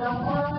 Now,